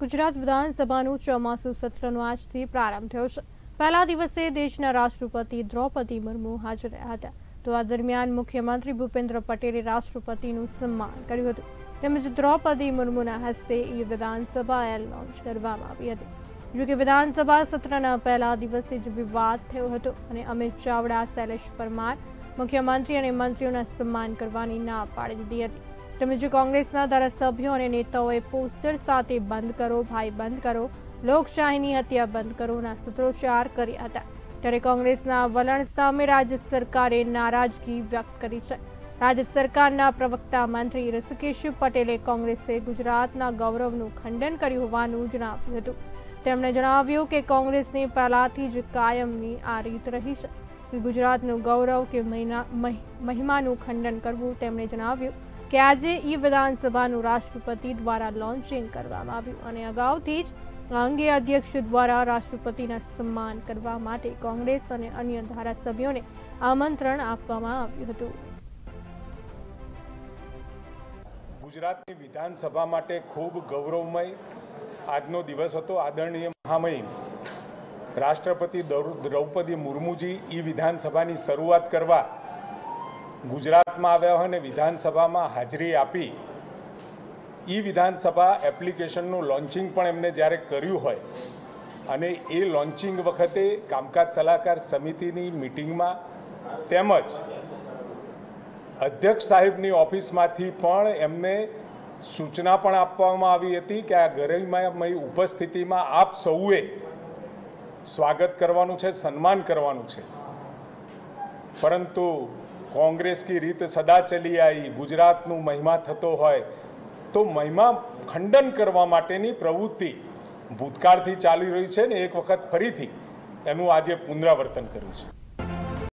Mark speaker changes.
Speaker 1: ગુજરાત વિધાનસભાનું ચોમાસું સત્રનો આજથી પ્રારંભ થયો છે. પહેલા દિવસે દેશના રાષ્ટ્રપતિ દ્રૌપદી મુર્મુ હાજર રહ્યા હતા. તો આ દરમિયાન મુખ્યમંત્રી ભૂપેન્દ્ર પટેલે રાષ્ટ્રપતિનું સન્માન કર્યું હતું. તેમજ દ્રૌપદી મુર્મુના હસ્તે ઈ વિધાનસભા એલ લોન્ચ કરવામાં આવી હતી. જોકે વિધાનસભા સત્રના પહેલા દિવસે જ વિવાદ થયો હતો અને અમિત ચાવડા, શૈલેષ પરમાર મુખ્યમંત્રી અને મંત્રીઓના સન્માન કરવાની ના પાડી દીધી હતી. તેમજ કોંગ્રેસના ધારાસભ્યો અને નેતાઓએ પોસ્ટર સાથે બંધ કરો, ભાઈ બંધ કરો, લોકશાહીની હત્યા બંધ કરોના સૂત્રોચ્ચાર કર્યા હતા. ત્યારે કોંગ્રેસના વલણ સામે રાજ્ય સરકારે નારાજગી વ્યક્ત કરી છે. રાજ્ય સરકારના પ્રવક્તા મંત્રી ઋષિકેશ પટેલે કોંગ્રેસે ગુજરાતના ગૌરવનું ખંડન કર્યું હોવાનું જણાવ્યું હતું. તેમણે જણાવ્યું કે કોંગ્રેસની પહેલાથી જ કાયમની આ રીત રહી છે. ગુજરાતનું ગૌરવ કે મહિમાનું ખંડન કરવું તેમણે જણાવ્યું. કે આજે ઈ વિધાનસભાનું રાષ્ટ્રપતિ દ્વારા લોન્ચિંગ કરવામાં આવ્યું અને અગાઉથી જ અંગે અધ્યક્ષ દ્વારા રાષ્ટ્રપતિના સન્માન કરવા માટે કોંગ્રેસ અને અન્ય ધારાસભ્યોને આમંત્રણ આપવામાં આવ્યું હતું.
Speaker 2: ગુજરાતની વિધાનસભા માટે ખૂબ ગૌરવમય આજનો દિવસ હતો, આદરણીય મહામહિમ. રાષ્ટ્રપતિ દ્રૌપદી મુર્મુજી ઈ વિધાનસભાની શરૂઆત કરવા ગુજરાતમાં આવ્યા હોય અને વિધાનસભામાં હાજરી આપી, ઈ વિધાનસભા એપ્લિકેશનનું લોન્ચિંગ પણ એમને જ્યારે કર્યું હોય, અને એ લોન્ચિંગ વખતે કામકાજ સલાહકાર સમિતિની મિટિંગમાં તેમજ અધ્યક્ષ સાહેબની ઓફિસમાંથી પણ એમને સૂચના પણ આપવામાં આવી હતી કે આ ગરિમામય ઉપસ્થિતિમાં આપ સૌએ સ્વાગત કરવાનું છે, સન્માન કરવાનું છે. પરંતુ કોંગ્રેસ કી રીત સદા ચલી આવી ગુજરાતનું મહિમા થતો હોય, તો મહિમા ખંડન કરવા માટેની પ્રવૃત્તિ ભૂતકાળથી ચાલી રહી છે ને એક વખત ફરીથી એનું આજે પુનરાવર્તન કર્યું છે.